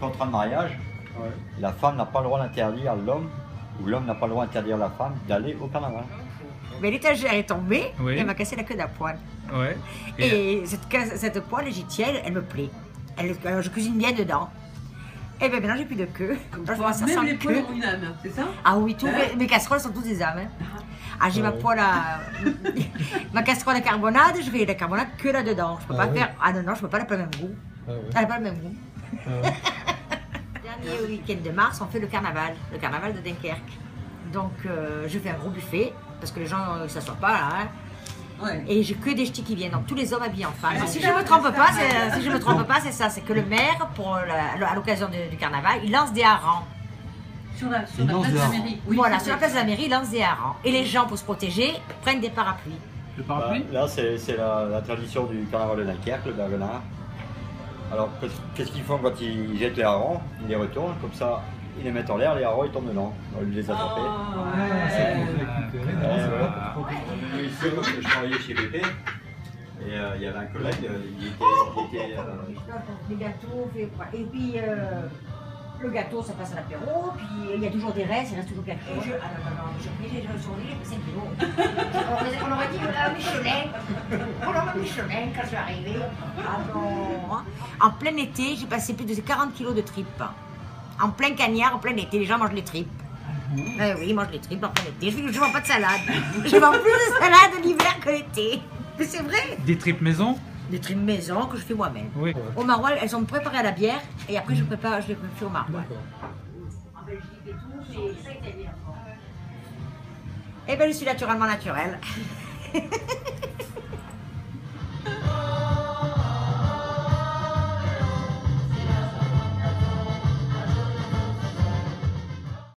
contrat de mariage, Ouais. la femme n'a pas le droit d'interdire l'homme, ou l'homme n'a pas le droit d'interdire la femme d'aller au carnaval. Mais l'étagère est tombée Oui. et elle m'a cassé la queue d'un poil. Ouais. Et, Et cette, cette poêle, j'y tiens, elle, me plaît. Elle, alors, je cuisine bien dedans. Et bien maintenant, j'ai plus de queue. Comme ça, je vois ça Même les poils queue. ont une âme, c'est ça Ah oui, tous Hein mes, mes casseroles sont toutes des âmes. hein. Ah, j'ai ma poêle à... ma casserole à carbonade, je fais la carbonade que là-dedans. Je peux Ah pas ouais. faire... Ah non, non, je peux pas la faire le même goût. Ah ouais. Elle n'a pas le même goût. Ah ouais. Dernier week-end de mars, on fait le carnaval, le carnaval de Dunkerque. Donc, euh, je fais un gros buffet, parce que les gens ne s'assoient pas là. hein. Ouais. Et j'ai que des ch'tis qui viennent, donc tous les hommes habillés en femmes. Si je me trompe pas, c'est- si je me trompe pas, c'est ça, c'est que le maire, pour la- à l'occasion du carnaval, il lance des harengs. Sur la, sur place de la mairie. Oui, voilà, sur la place de la mairie, il lance des harengs. Et les gens, pour se protéger, prennent des parapluies. le Bah, parapluie là, c'est c'est la, la tradition du carnaval de Dunkerque, le Bergenard. Alors, qu'est-ce- qu'ils font quand ils jettent les harengs? Ils les retournent, comme ça, ils les mettent en l'air, les harengs ils tombent dedans. On va les attraper. Ah, Ah, c'est ouais. C'est je travaillais chez BP, et euh, il y avait un collègue, euh, il était. il était, euh, Les gâteaux, et puis euh, le gâteau, ça passe à l'apéro, puis il y a toujours des restes, il reste toujours quelque chose. Ah non, non, non, j'ai pris, j'ai survécu, j'ai pris 5 kilos. On aurait- dit euh, Michelin, on aurait dit Michelin quand je suis arrivée. Ah non. En plein été, j'ai passé plus de 40 kilos de tripes. En plein cagnard, en plein été, les gens mangent les tripes. Eh oui, ils mangent les tripes en plein été. Je ne mange pas de salade. Je mange plus de salade l'hiver que l'été. Mais c'est vrai. Des tripes maison? Des tripes maison que je fais moi-même. Oui. Au maroilles, elles sont préparées à la bière et après je prépare, je les fais au maroilles. En Belgique et tout, mais ça bien. Eh bien, je suis naturellement naturelle.